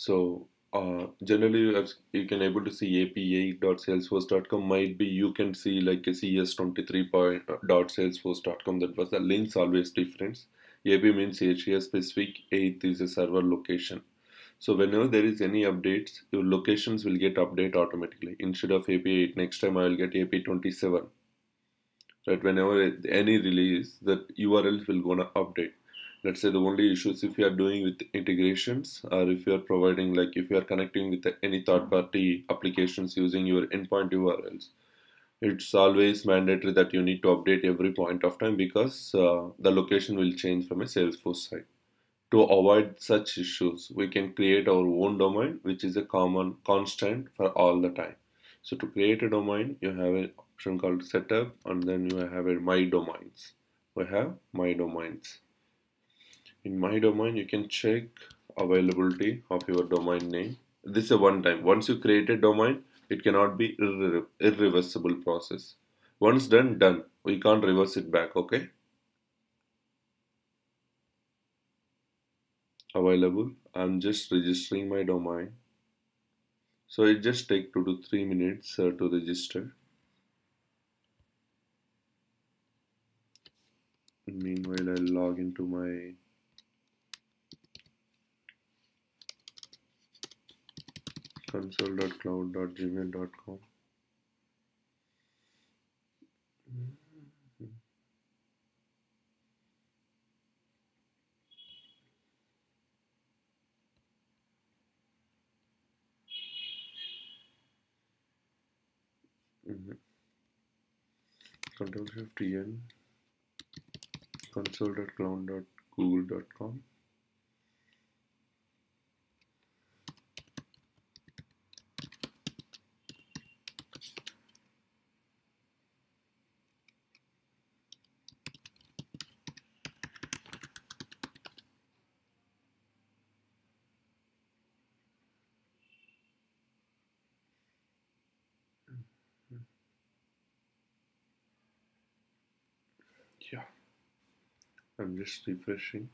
So uh, generally you, you can able to see ap8.salesforce.com might be you can see like a cs23.salesforce.com that was the links always different. Ap means area specific. 8 is a server location. So whenever there is any updates your locations will get update automatically. Instead of ap8 next time i will get ap27 right whenever any release that urls will gonna update let's say the only issues if you are doing with integrations or if you are providing like if you are connecting with any third party applications using your endpoint urls it's always mandatory that you need to update every point of time because uh, the location will change from a salesforce side. To avoid such issues we can create our own domain which is a common constant for all the time. So to create a domain you have an option called setup and then you have a my domains. We have my domains in my domain you can check availability of your domain name. This is a one time. Once you create a domain it cannot be irre irreversible process. Once done done. We can't reverse it back okay? Available. I'm just registering my domain. So it just take two to three minutes uh, to register. Meanwhile i'll log into my console.cloud.gmail.com mm-hmm. Control Shift N. Console.cloud.google.com just refreshing.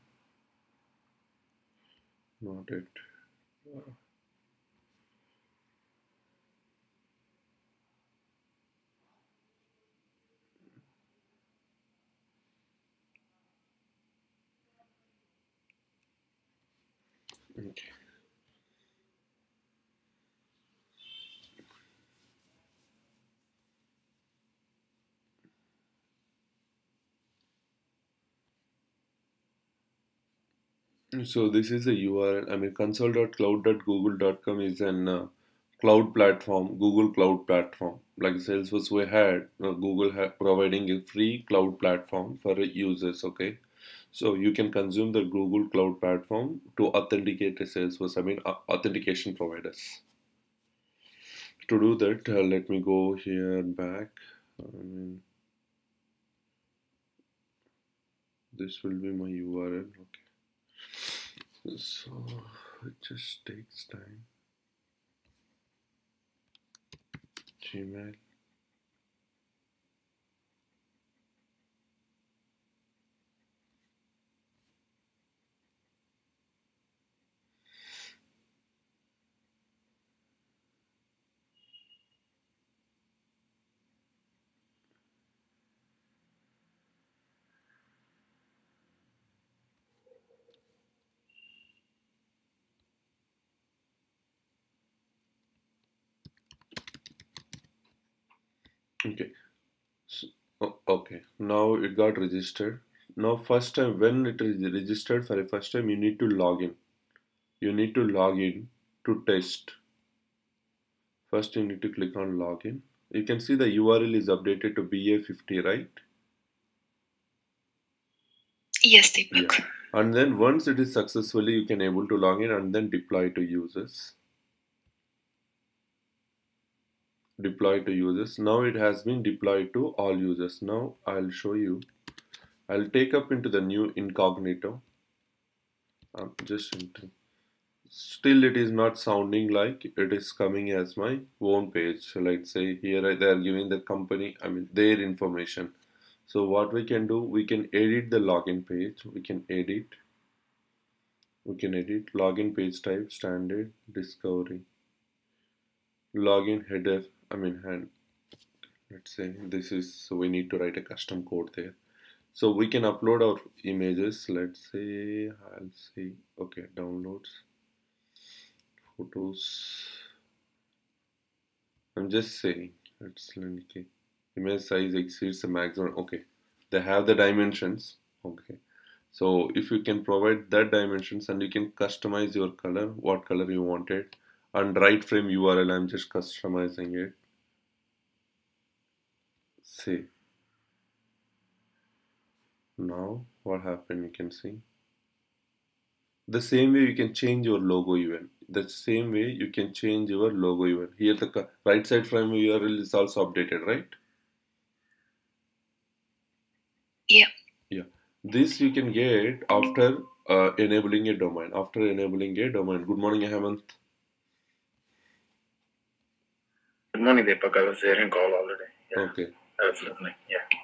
Not it. Okay So this is a URL. I mean, console.cloud.google.com is an uh, cloud platform, Google Cloud platform. Like Salesforce, we had uh, Google ha providing a free cloud platform for users. Okay, so you can consume the Google Cloud platform to authenticate a Salesforce. I mean, uh, authentication providers. To do that, uh, let me go here back. This will be my URL. Okay so it just takes time. Gmail okay. So, oh, okay. Now it got registered. Now first time when it is registered for the first time you need to log in. You need to log in to test. First you need to click on login. You can see the URL is updated to BA50 right? Yes Deepak. yeah. and then once it is successfully you can able to log in and then deploy to users deploy to users. Now it has been deployed to all users. Now I'll show you. I'll take up into the new incognito. I'm just entering still it is not sounding like it is coming as my own page. So let's say here they are giving the company I mean their information. So what we can do we can edit the login page. We can edit. We can edit login page type standard discovery. Login header I mean hand let's say this is so we need to write a custom code there. So we can upload our images. Let's say I'll say okay downloads photos. I'm just saying let's okay image size exceeds the maximum. Okay they have the dimensions. Okay so if you can provide that dimensions and you can customize your color what color you wanted and right frame URL I'm just customizing it. See. Now what happened you can see? The same way you can change your logo even. The same way you can change your logo even. Here the right side frame URL is also updated right? Yeah. Yeah. This you can get after uh, enabling a domain after enabling a domain. Good morning Hemant Deepak I was there in call already yeah. okay Absolutely, yeah.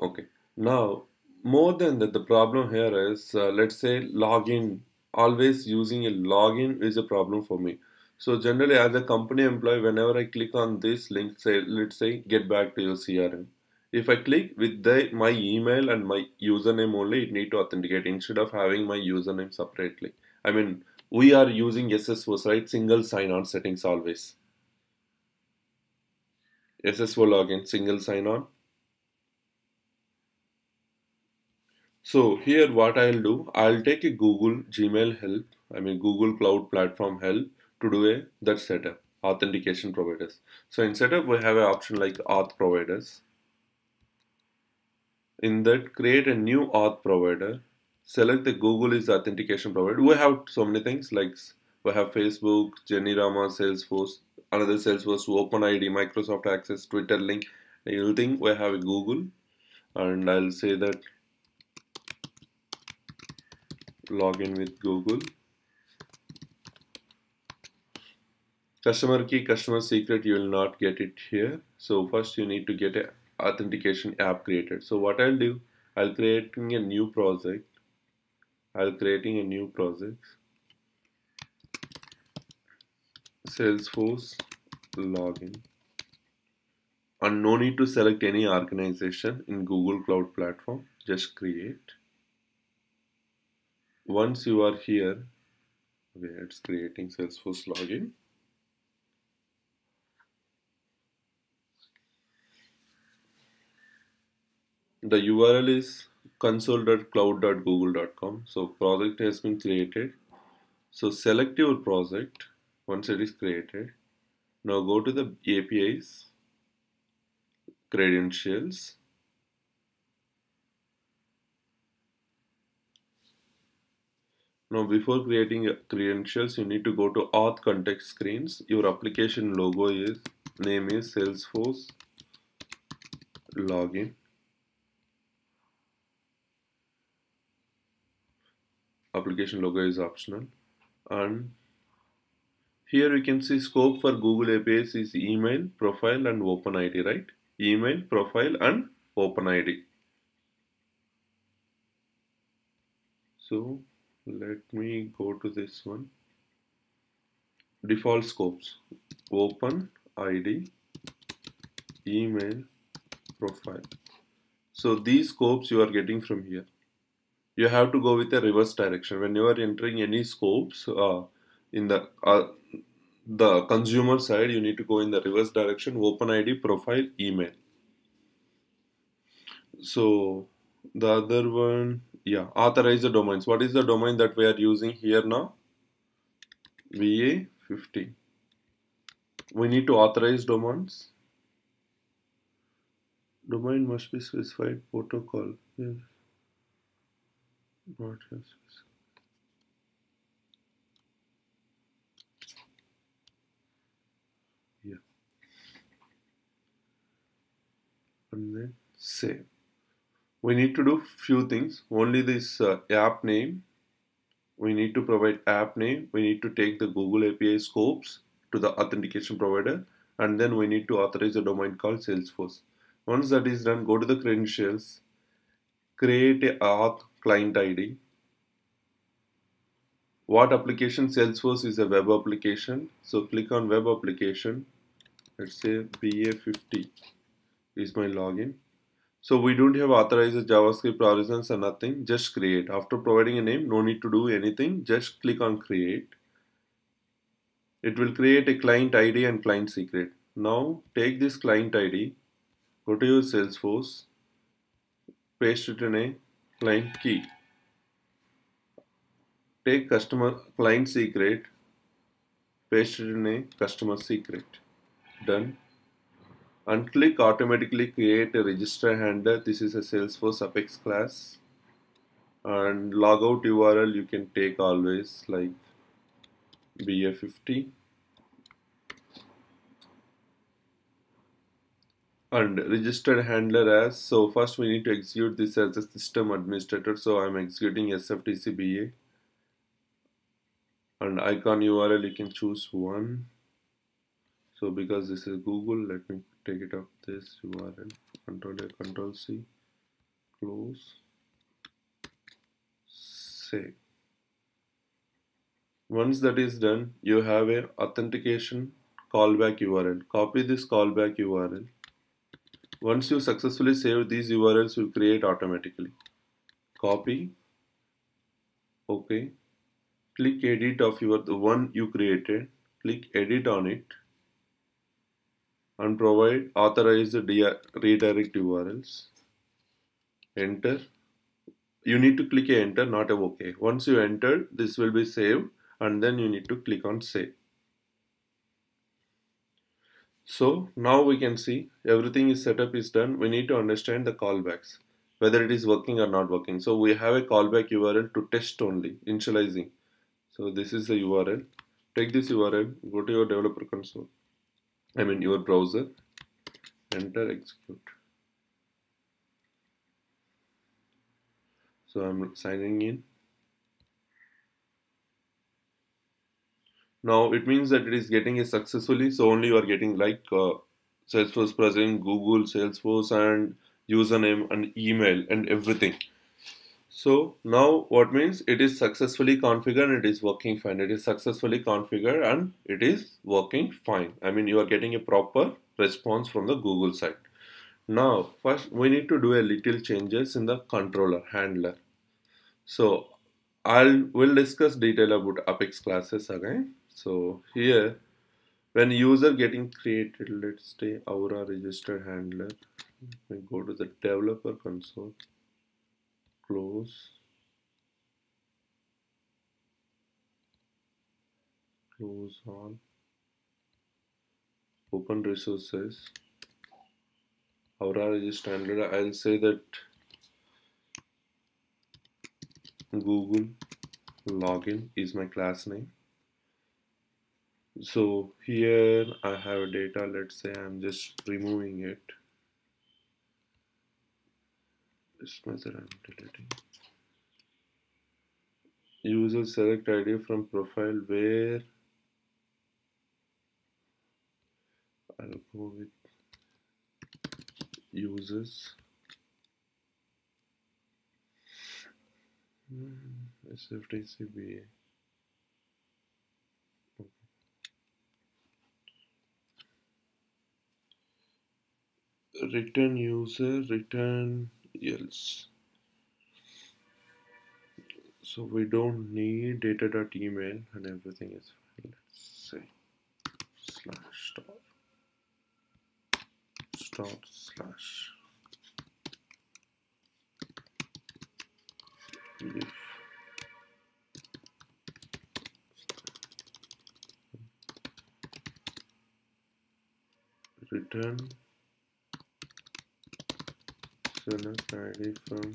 Okay. Now, more than that, the problem here is uh, let's say login. Always using a login is a problem for me. So generally, as a company employee, whenever I click on this link, say let's say get back to your CRM. If I click with the, my email and my username only, it need to authenticate instead of having my username separately. I mean, we are using SSO, right? Single sign-on settings always. SSO login, single sign-on. So here what I'll do, I'll take a Google Gmail help, I mean Google Cloud Platform help to do a that setup, authentication providers. So in setup we have an option like auth providers. In that create a new auth provider, select the Google is authentication provider. We have so many things like we have Facebook, Janrain, Salesforce, another Salesforce, OpenID, Microsoft Access, Twitter link. You'll think we have Google, and I'll say that login with Google. Customer key, customer secret, you will not get it here. So first you need to get a authentication app created. So what I'll do, I'll creating a new project. I'll creating a new project Salesforce login. And no need to select any organization in Google Cloud Platform. Just create. Once you are here where it's creating Salesforce login. The URL is console.cloud.google.com so project has been created. So select your project once it is created. Now go to the APIs credentials. Now before creating credentials you need to go to OAuth consent screens. Your application logo is name is salesforce login. Application logo is optional. And here we can see scope for Google APIs is email, profile and OpenID, right? Email, profile and OpenID. So let me go to this one. Default scopes, open ID, email, profile. So these scopes you are getting from here. You have to go with a reverse direction. When you are entering any scopes, uh, in the uh, the consumer side you need to go in the reverse direction open id profile email. So the other one yeah authorize the domains. What is the domain that we are using here now? Va 50 we need to authorize domains. Domain must be specified protocol. Yes and then save we need to do few things. Only this uh, app name. We need to provide app name. We need to take the google api scopes to the authentication provider and then we need to authorize a domain called salesforce. Once that is done go to the credentials. Create a auth client id what application? Salesforce is a web application. So click on web application. Let's say BA50 is my login. So we don't have authorized JavaScript origins or nothing. Just create. After providing a name no need to do anything. Just click on create. It will create a client ID and client secret. Now take this client ID go to your Salesforce paste it in a client key. Take customer client secret paste it in a customer secret. Done and click automatically create a register handler. This is a salesforce apex class. And logout url you can take always like ba50 and registered handler as so first we need to execute this as a system administrator. So i'm executing sftcba and icon URL you can choose one. So because this is Google let me take it up this URL control A control C. Close. Save. Once that is done you have a authentication callback URL copy this callback URL once you successfully save these URLs will create automatically. Copy. Okay. Click edit of your the one you created. Click edit on it and provide authorized redirect URLs enter. You need to click enter not a OK once you enter this will be saved and then you need to click on save. So now we can see everything is set up is done. We need to understand the callbacks whether it is working or not working. So we have a callback URL to test only initializing. So this is the URL take this URL go to your developer console I mean your browser. Enter execute. So I'm signing in. Now it means that it is getting it successfully so only you are getting like uh, Salesforce present Google Salesforce and username and email and everything so now what means it is successfully configured and it is working fine. It is successfully configured and it is working fine. I mean you are getting a proper response from the Google side. Now first we need to do a little changes in the controller handler. So I'll will discuss detail about Apex classes again. So here when user getting created let's say Aura register handler we go to the developer console close. Close all open resources. Aura is standard. I'll say that Google login is my class name. So here I have a data. Let's say I'm just removing it this method I'm deleting. User select ID from profile where I'll go with users. Hmm, SFTCBA. return user return else. So we don't need data.email and everything is fine. Let's say slash star star slash. Return select id from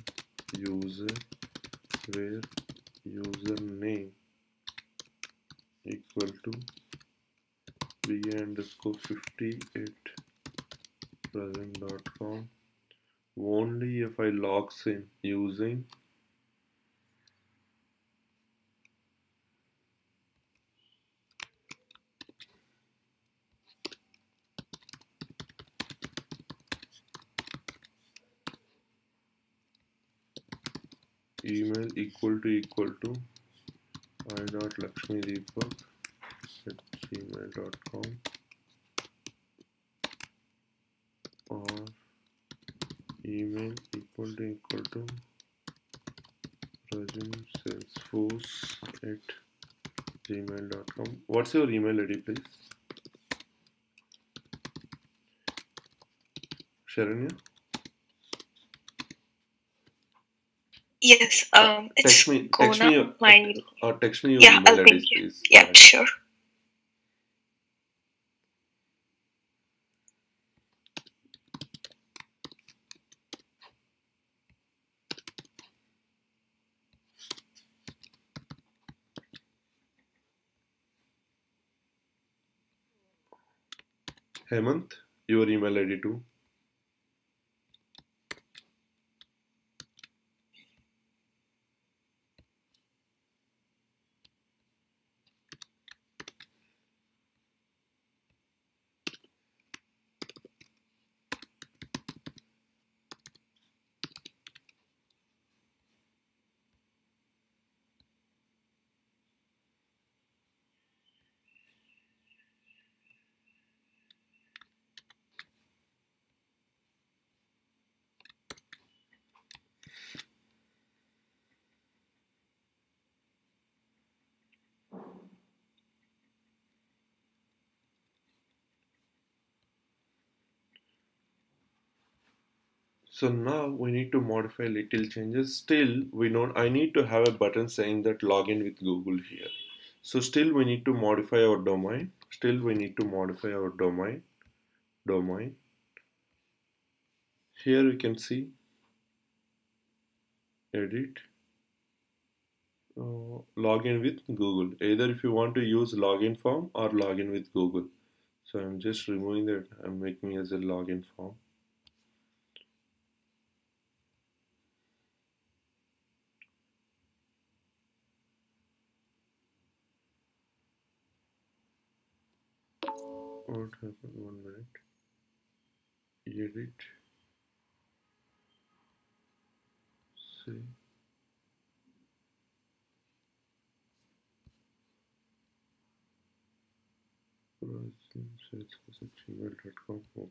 user where username equal to b underscore 58 present.com only if I logs in using email equal to equal to hi.lakshmideepak at gmail.com or email equal to equal to resume salesforce at gmail.com what's your email id please? Sharanya Yes, um, it's text me text me your, my or text me your yeah, email I'll ping you. please Yeah, Alright. sure. hemant your email id too So now we need to modify little changes. Still, we know I need to have a button saying that login with Google here. So still we need to modify our domain. Still we need to modify our domain. Domain. Here we can see edit uh, login with Google. Either if you want to use login form or login with Google. So I'm just removing that. I'm making as a login form. What happened? One minute. Edit. See. gmail.com. Okay.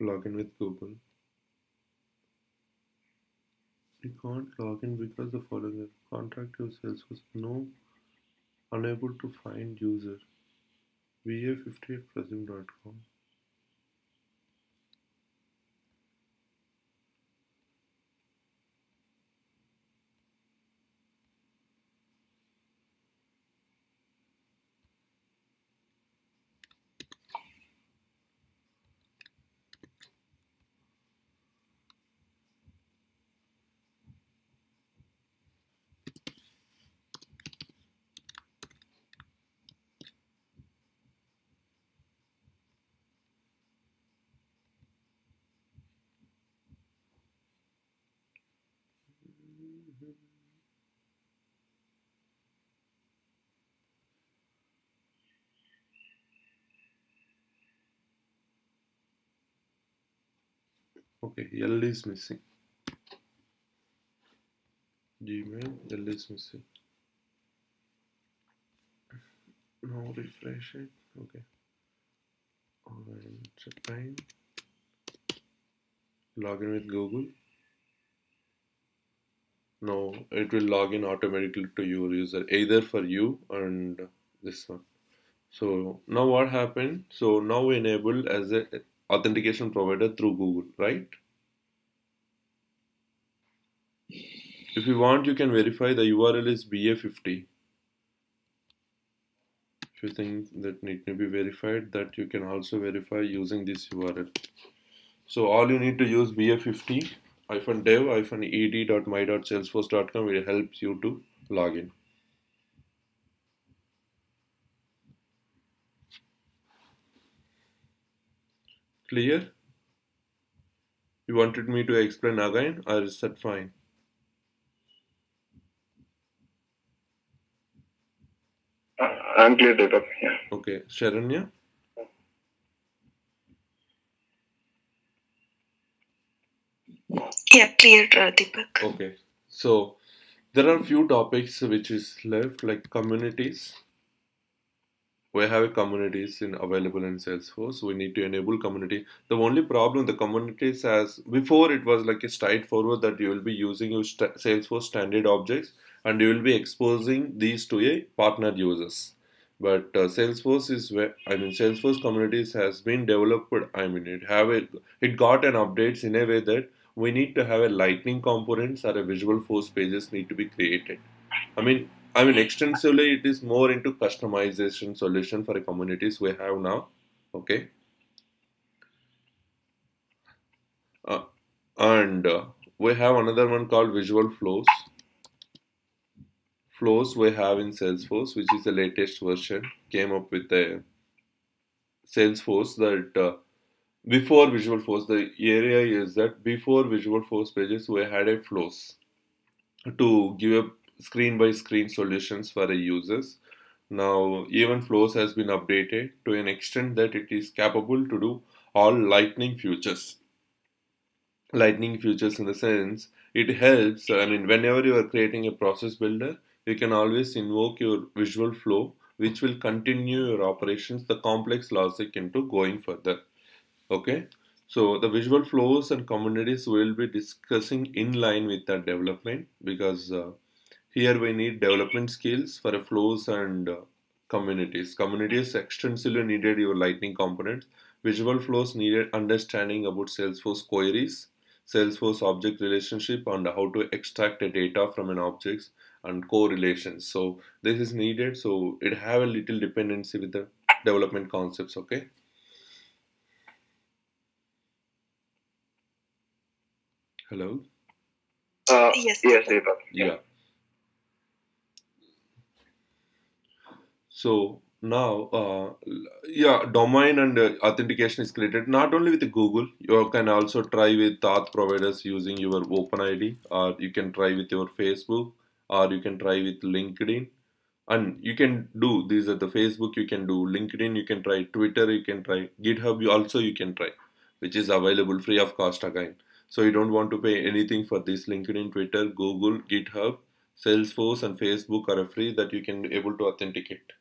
Login with Google. You can't log in because the following contact your Salesforce. No, unable to find user. va50 at presume.com. Okay, L is missing. Gmail, L is missing. Now refresh it. Okay. And Japan. Login with Google. No, it will log in automatically to your user, either for you and this one. So now what happened? So now enable as a authentication provider through Google, right? If you want, you can verify the URL is BA50. If you think that need to be verified, that you can also verify using this URL. So all you need to use BA50 hyphen dev hyphen ed.my.salesforce.com will help you to log in. Clear? You wanted me to explain again, or is that fine? Uh, I'm clear, Deepak. Yeah. Okay, Sharanya. Yeah, clear, uh, Deepak. Okay, so there are few topics which is left like communities we have a communities in available in Salesforce. We need to enable community. The only problem the communities has before it was like a straightforward that you will be using your st- Salesforce standard objects and you will be exposing these to a partner users. But uh, Salesforce is where I mean Salesforce communities has been developed. I mean it have it it got an updates in a way that we need to have a lightning components or a Visualforce pages need to be created. I mean, I mean extensively it is more into customization solution for communities we have now. Okay. Uh, and uh, we have another one called Visual Flows. Flows we have in Salesforce, which is the latest version, came up with a Salesforce that uh, before Visualforce, the area is that before Visualforce pages, we had a flows to give a screen by screen solutions for the users. Now, even flows has been updated to an extent that it is capable to do all lightning futures. Lightning futures in the sense it helps. I mean, whenever you are creating a process builder, you can always invoke your visual flow, which will continue your operations, the complex logic into going further okay so the visual flows and communities we'll be discussing in line with that development because uh, here we need development skills for flows and uh, communities communities extensively needed your lightning components visual flows needed understanding about salesforce queries salesforce object relationship and how to extract the data from an objects and correlations so this is needed so it have a little dependency with the development concepts okay Hello? Uh, Yes. yes, Deepak. Yeah. So now, uh, yeah, domain and uh, authentication is created not only with Google, you can also try with auth providers using your OpenID, or you can try with your Facebook, or you can try with LinkedIn. And you can do these are the Facebook, you can do LinkedIn, you can try Twitter, you can try GitHub, you also you can try, which is available free of cost again. So you don't want to pay anything for this LinkedIn, Twitter, Google, GitHub, Salesforce, and Facebook are free that you can be able to authenticate.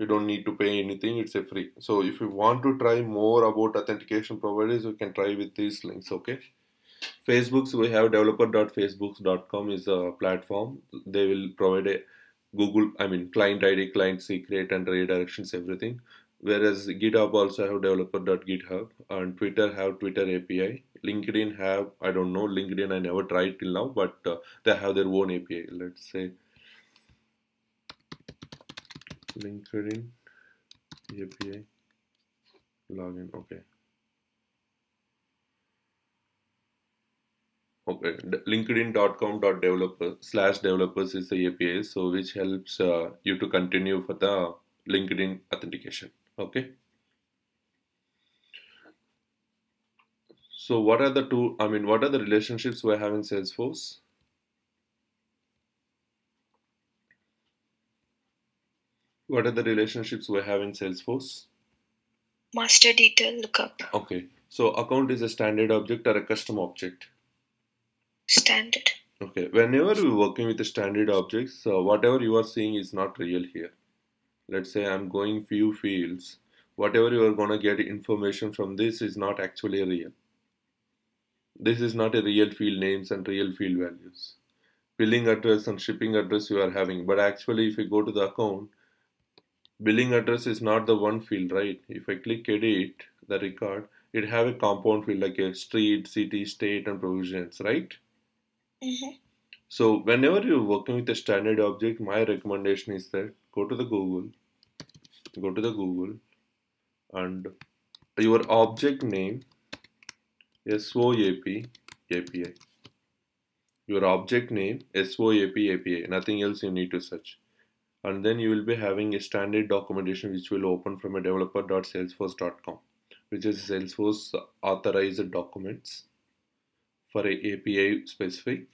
You don't need to pay anything; it's a free. So if you want to try more about authentication providers, you can try with these links. Okay. Facebook's we have developer.facebooks.com is a platform. They will provide a Google, I mean client ID, client secret, and redirections everything. Whereas GitHub also have developer.github and Twitter have Twitter API. LinkedIn have I don't know LinkedIn I never tried till now, but uh, they have their own API. Let's say LinkedIn API login. Okay. Okay, linkedin.com.developer slash developers is the API, so which helps uh, you to continue for the LinkedIn authentication. Okay. So what are the two, I mean, what are the relationships we have in Salesforce? What are the relationships we have in Salesforce? Master detail lookup. Okay, so account is a standard object or a custom object. Standard. Okay, whenever we're working with the standard objects, uh, whatever you are seeing is not real here. Let's say I'm going few fields. Whatever you are gonna get information from this is not actually real. This is not a real field names and real field values. Billing address and shipping address you are having, but actually if you go to the account, billing address is not the one field, right? If I click edit the record, it have a compound field like a street, city, state, and provisions, right? Mm-hmm. So whenever you're working with a standard object, my recommendation is that go to the Google, go to the Google, and your object name SOAP API. Your object name SOAP API. Nothing else you need to search. And then you will be having a standard documentation which will open from a developer.salesforce.com, which is Salesforce authorized documents for a API specific.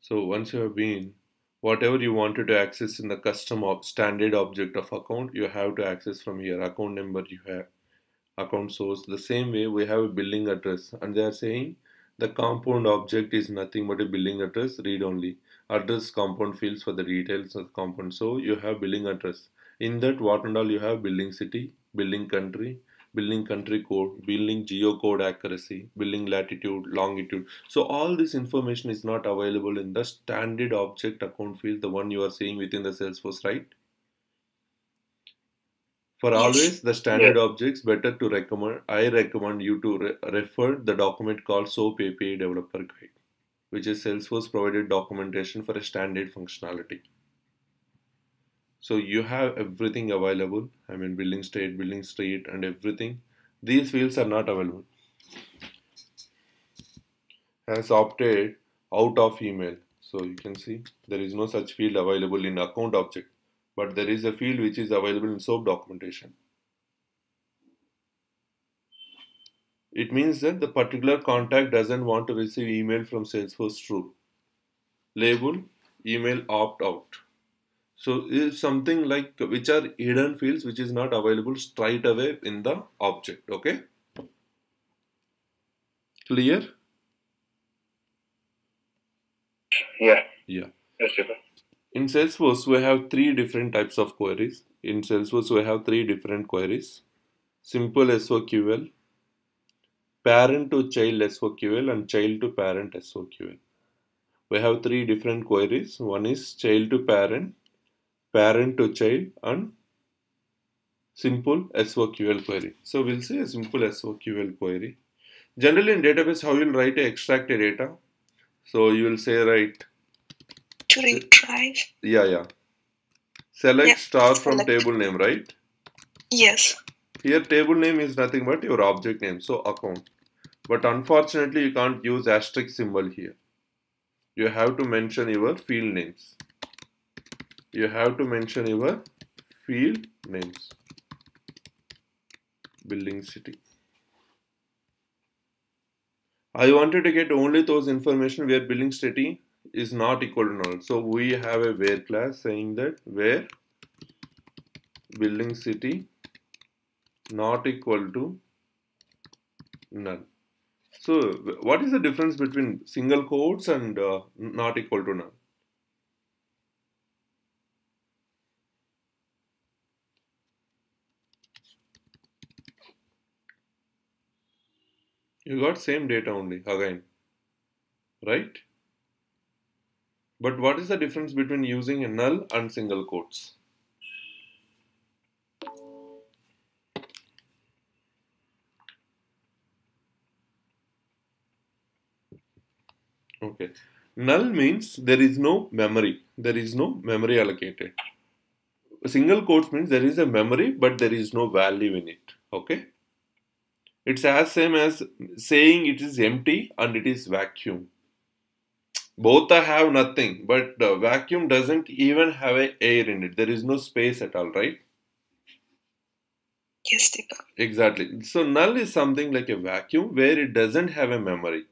So once you have been, whatever you wanted to access in the custom of standard object of account, you have to access from here. Account number you have, account source. The same way we have a billing address, and they are saying The compound object is nothing but a billing address, read only. Address compound fields for the details of the compound. So you have billing address. In that, what and all you have billing city, billing country, billing country code, billing geocode accuracy, billing latitude, longitude. So all this information is not available in the standard object account field, the one you are seeing within the Salesforce, right? For always the standard objects, better to recommend. I recommend you to re- refer the document called SOAP API Developer Guide, which is Salesforce provided documentation for a standard functionality. So you have everything available. I mean, billing state, billing street, and everything. These fields are not available. Has opted out of email. So you can see there is no such field available in account object, but there is a field which is available in SOAP documentation. It means that the particular contact doesn't want to receive email from Salesforce true. Label email opt out. So it's something like which are hidden fields which is not available straight away in the object. Okay. Clear? Yeah. Yeah. Yes, Deepak. In Salesforce, we have three different types of queries. In Salesforce, we have three different queries simple SOQL, parent to child SOQL, and child to parent SOQL. We have three different queries one is child to parent, parent to child, and simple SOQL query. So, we'll see a simple SOQL query. Generally, in database, how you'll write a extract a data. So, you will say, write. To retrieve. yeah, yeah. Select Yeah, star from table name, right? Yes. Here, table name is nothing but your object name, so account. But unfortunately, you can't use asterisk symbol here. You have to mention your field names. You have to mention your field names. Billing city. I wanted to get only those information where billing city is not equal to null. So we have a where class saying that where billing city not equal to null. So what is the difference between single quotes and uh, not equal to null? You got same data only again, right? But what is the difference between using a null and single quotes? Okay. Null means there is no memory. There is no memory allocated. Single quotes means there is a memory, but there is no value in it. Okay. It's as same as saying it is empty and it is vacuum. Both have nothing, but the vacuum doesn't even have a air in it. There is no space at all, right? Yes, Deepak. Exactly. So null is something like a vacuum where it doesn't have a memory.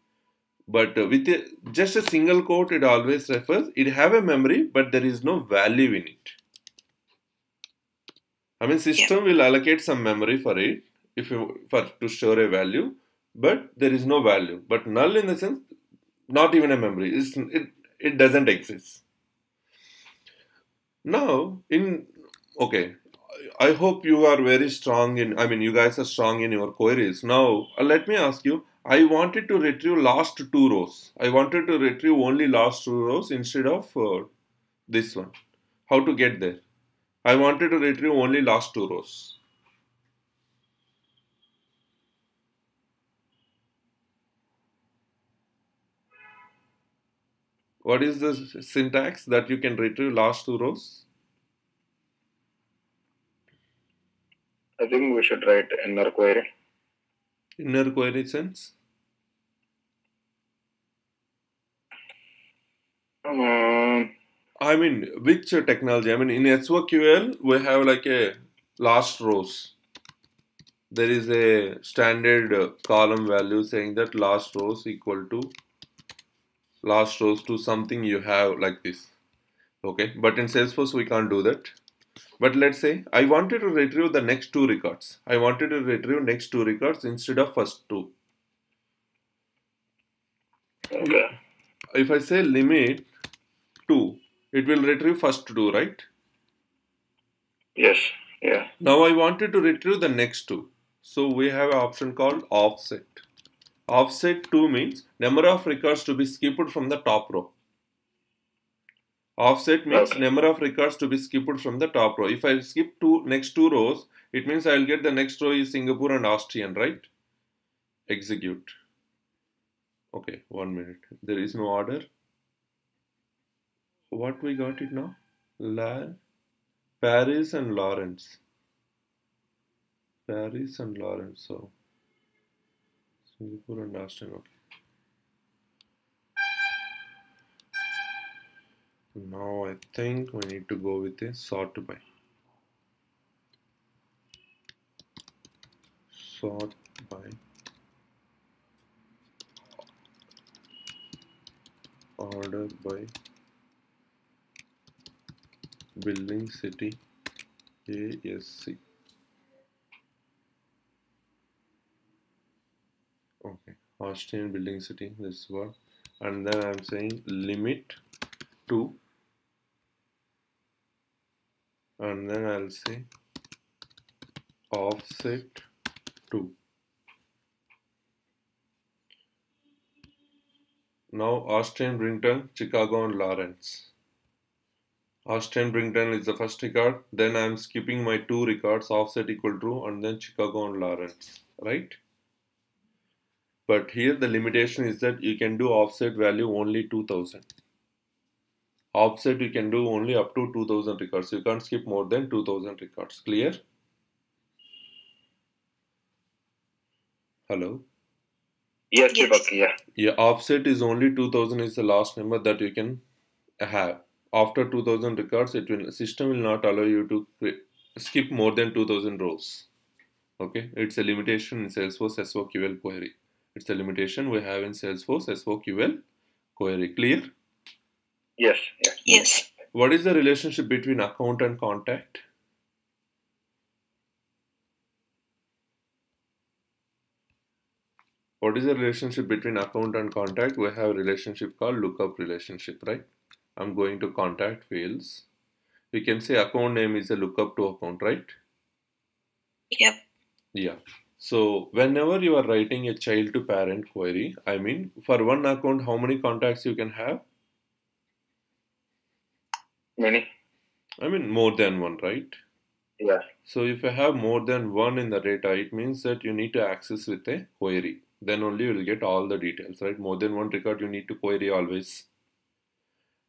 But uh, with a, just a single quote, it always refers it have a memory, but there is no value in it. I mean, system will allocate some memory for it if you for to store a value, but there is no value. But null in the sense, not even a memory. It's, it it doesn't exist. Now, in okay, I hope you are very strong in. I mean, you guys are strong in your queries. Now, uh, let me ask you. I wanted to retrieve last two rows. I wanted to retrieve only last two rows instead of uh, this one. How to get there? I wanted to retrieve only last two rows. What is the syntax that you can retrieve last two rows? I think we should write inner query. Inner query sense? Um, I mean, which technology? I mean, in SOQL, we have like a last rows. There is a standard uh, column value saying that last rows equal to last rows to something you have like this. Okay, but in Salesforce, we can't do that. But let's say I wanted to retrieve the next two records. I wanted to retrieve next two records instead of first two. Okay. If I say limit 2, it will retrieve first 2, right? Yes. Yeah. Now I wanted to retrieve the next 2. So we have an option called offset. Offset 2 means number of records to be skipped from the top row. Offset means Okay. number of records to be skipped from the top row. If I skip two next two rows, it means I will get the next row is Singapore and Austin, right? Execute. Okay, one minute. There is no order. What we got it now? La Paris and Lawrence. Paris and Lawrence. So Singapore and Austin. Okay. Now I think we need to go with a sort by. Sort by order by billing city ASC. Okay, Austin billing city, this one. And then I'm saying limit to and then I'll say offset 2 Now Austin Burlington, Chicago and Lawrence. Austin Burlington is the first record, then I'm skipping my two records, offset equal to, and then Chicago and Lawrence, right? But here the limitation is that you can do offset value only 2000. Offset you can do only up to 2000 records. You can't skip more than 2000 records. Clear? Hello? Yes, Yes. Deepak. Yeah. Yeah, offset is only 2000 is the last number that you can have. After 2000 records, it will system will not allow you to skip more than 2000 rows. Okay, it's a limitation in Salesforce SOQL query. It's a limitation we have in Salesforce SOQL query. Clear? Yes. Yeah. Yes. What is the relationship between account and contact? What is the relationship between account and contact? We have a relationship called lookup relationship, right? I'm going to contact fields. We can say account name is a lookup to account, right? Yep. Yeah. So whenever you are writing a child to parent query, I mean, for one account, how many contacts you can have? Many. I mean, more than one, right? Yeah. So if you have more than one in the data, it means that you need to access with a query. Then only you will get all the details, right? More than one record, you need to query always.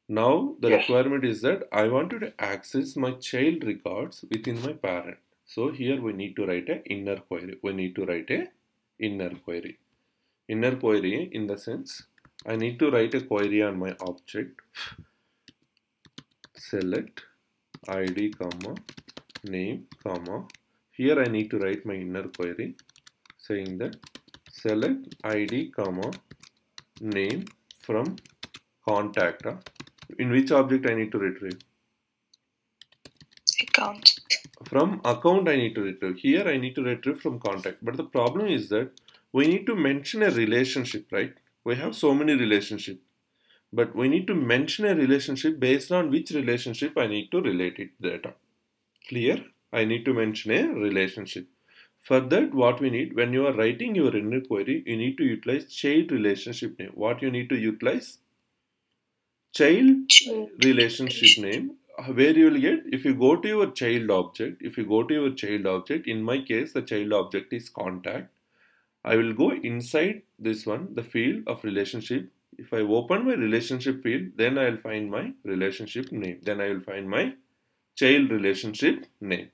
Now the Yes. requirement is that I wanted to access my child records within my parent. So here we need to write a inner query. We need to write a inner query. Inner query in the sense I need to write a query on my object. Select id comma name comma. Here I need to write my inner query saying that select id comma name from contact. Huh? in which object I need to retrieve? Account. from account I need to retrieve. Here I need to retrieve from contact. But the problem is that we need to mention a relationship right? We have so many relationship but we need to mention a relationship based on which relationship I need to relate it data clear? I need to mention a relationship. For that what we need when you are writing your inner query you need to utilize child relationship name. What you need to utilize? Child relationship. name. Where you will get if you go to your child object if you go to your child object in my case the child object is contact. I will go inside this one the field of relationship if i open my relationship field then i will find my relationship name. Then i will find my child relationship name.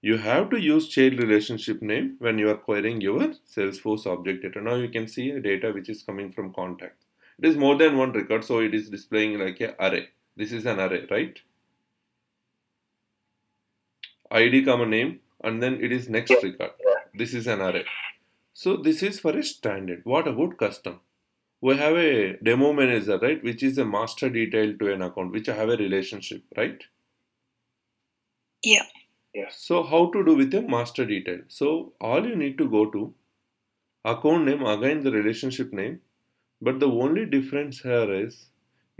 You have to use child relationship name when you are querying your salesforce object data. Now you can see a data which is coming from contact. It is more than one record so it is displaying like a array. This is an array right? Id comma name and then it is next record. This is an array. So this is for a standard. What about custom we have a demo manager right which is a master detail to an account which have a relationship right Yeah. so how to do with a master detail so all you need to go to account name again the relationship name But the only difference here is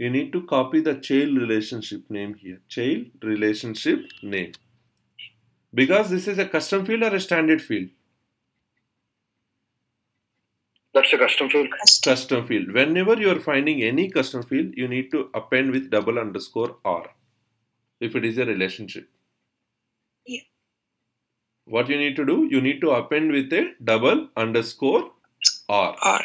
you need to copy the child relationship name here. Child relationship name. Because this is a custom field or a standard field? That's a custom field. Custom. Custom field. Whenever you are finding any custom field, you need to append with double underscore R if it is a relationship. Yeah. What you need to do? You need to append with a double underscore R. R.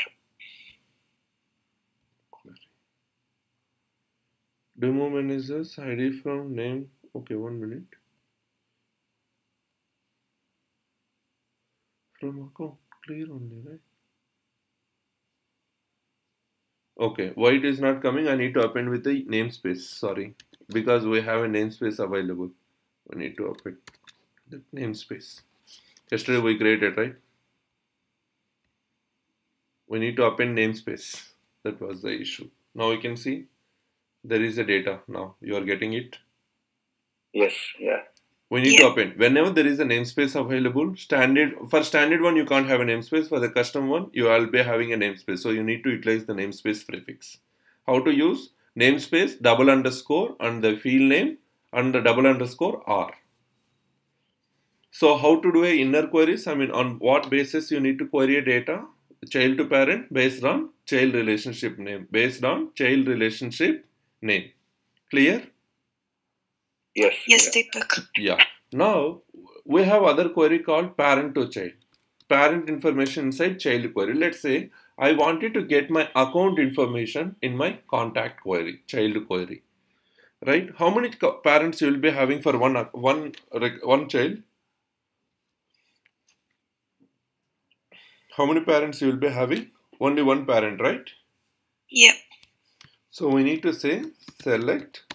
Demo managers ID from name. Okay, one minute. From account clear only, right? Okay, why it is not coming? I need to append with the namespace. Sorry, because we have a namespace available. We need to append the namespace. Yesterday we created, right? We need to append namespace. That was the issue. Now you can see there is a data now. You are getting it. Yes, yeah. We need to Yeah. append. Whenever there is a namespace available, standard for standard one you can't have a namespace. For the custom one, you will be having a namespace. So you need to utilize the namespace prefix. How to use namespace double underscore and the field name and the double underscore r. So how to do a inner queries? I mean, on what basis you need to query a data? Child to parent based on child relationship name. Based on child relationship name. Clear? Yes. yes, yeah. Deepak. Yeah. Now we have other query called parent to child. Parent information inside child query. Let's say I wanted to get my account information in my contact query, child query. Right? How many parents you will be having for one ac- one rec- one child? How many parents you will be having? Only one parent, right? Yeah. So we need to say select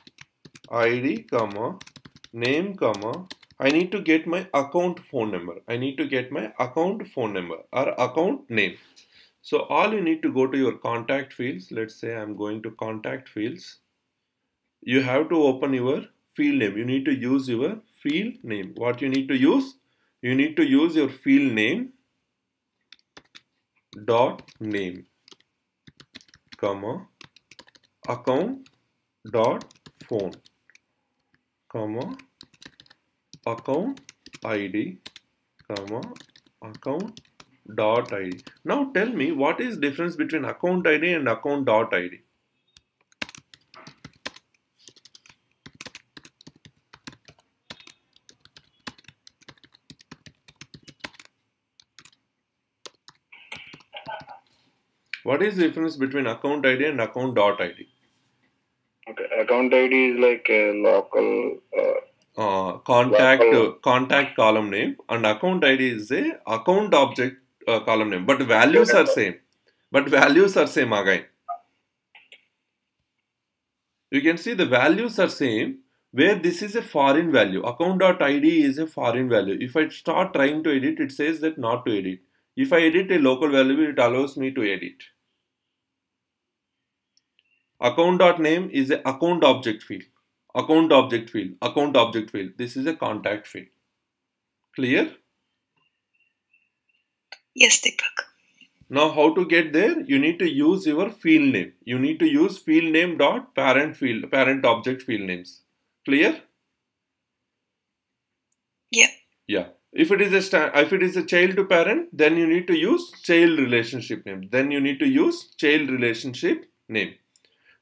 ID, comma, name, comma. I need to get my account phone number. I need to get my account phone number or account name. So all you need to go to your contact fields. Let's say I'm going to contact fields. You have to open your field name. You need to use your field name. What you need to use? You need to use your field name dot name comma account dot phone comma account id comma account dot id now tell me what is difference between account id and account dot id what is the difference between account id and account dot id. Account ID is like a local. Uh, uh, contact Local- contact column name and account id is a account object uh, column name but values are same. But values are same again. You can see the values are same where this is a foreign value. Account.id is a foreign value. If i start trying to edit it says that not to edit. If i edit a local value it allows me to edit account.name is a account object field. Account object field. Account object field. This is a contact field. Clear? Yes, Deepak. now how to get there? You need to use your field name. You need to use field name dot parent field parent object field names. Clear? Yeah. yeah. If it is a if it is a child to parent then you need to use child relationship name. Then you need to use child relationship name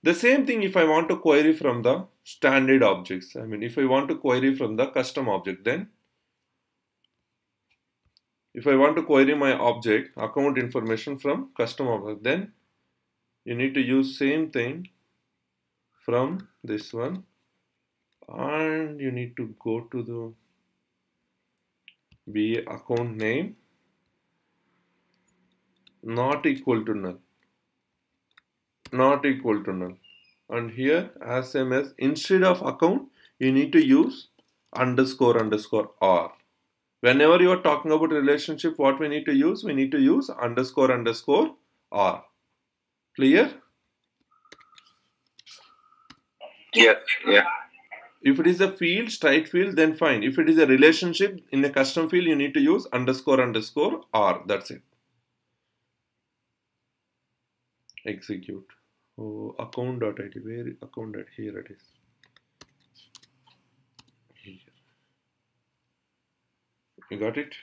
the same thing if i want to query from the standard objects. I mean if i want to query from the custom object then if i want to query my object account information from custom object then you need to use same thing from this one. And you need to go to the be account name. Not equal to null not equal to null. And here as same as instead of account you need to use underscore underscore r. Whenever you are talking about relationship what we need to use? We need to use underscore underscore r. Clear? Yes. Yeah. if it is a field straight field then fine. If it is a relationship in a custom field you need to use underscore underscore r. That's it. Execute. Oh, account.id, where account here it is. Here. You got it?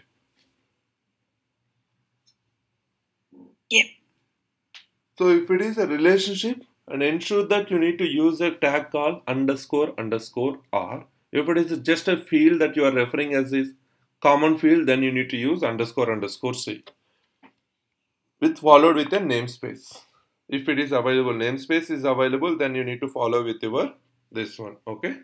Yep. So if it is a relationship and ensure that you need to use a tag called underscore underscore r. If it is just a field that you are referring as is common field, then you need to use underscore underscore c with followed with a namespace. If it is available, namespace is available, then you need to follow with your this one. Okay.